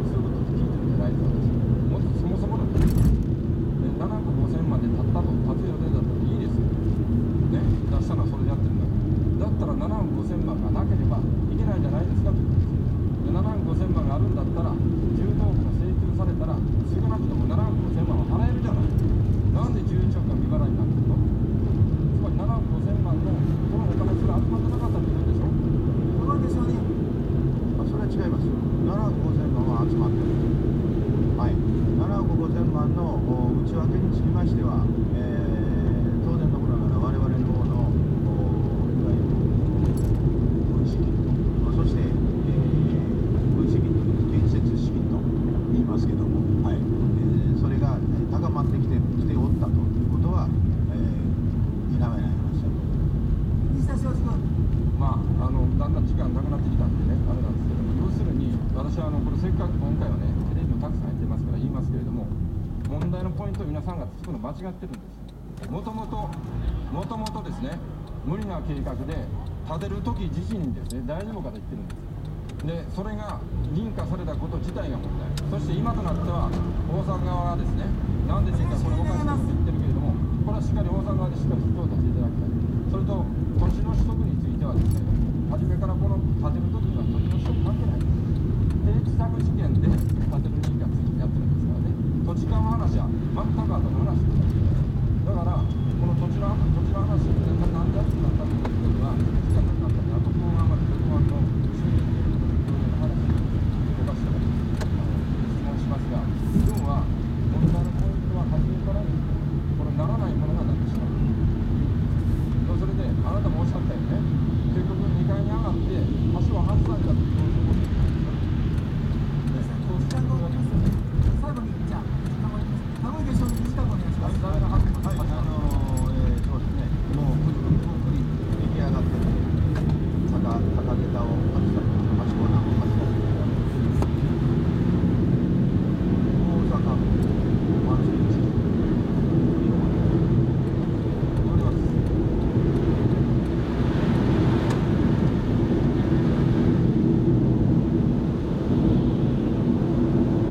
くすることって聞いてるんじゃないですか、もっとそもそもだって、ね、7億5000万で立ったと、立て予定だったらいいですよ、ね、出したのはそれでやってるんだから、だったら7億5000万がなければ、5000万は集まってる。はい。7億5000万のお内訳につきましては、えー当然のことながら我々の方のおいわゆる軍資金とそして、えー軍資金と建設資金と言いますけども、はい。えーそれがえー高まってきてきておったということは、えー否めない話だと西田昌司君まあ、あのだんだん時間なくなってきたんでね、あれなんですこれ、せっかく今回はね、テレビもたくさん入ってますから言いますけれども、問題のポイントを皆さんがつくの間違ってるんです。もともと、もともとですね、無理な計画で、建てる時自身にですね、大丈夫かと言ってるんです。で、それが認可されたこと自体が問題。そして今となっては、大阪側がですね、なんで認可、これおかしいと言ってるけれども、これはしっかり大阪側でしっかり調査していただきたい。それと土地の取得についてはですね、初めからこの建てる時には土地の取得関係ないんです。定期借地権で建てる人がついてやってるんですからね、土地勘の話は全く後の話です。だから、この土地の土地の話って